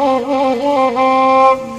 Oh,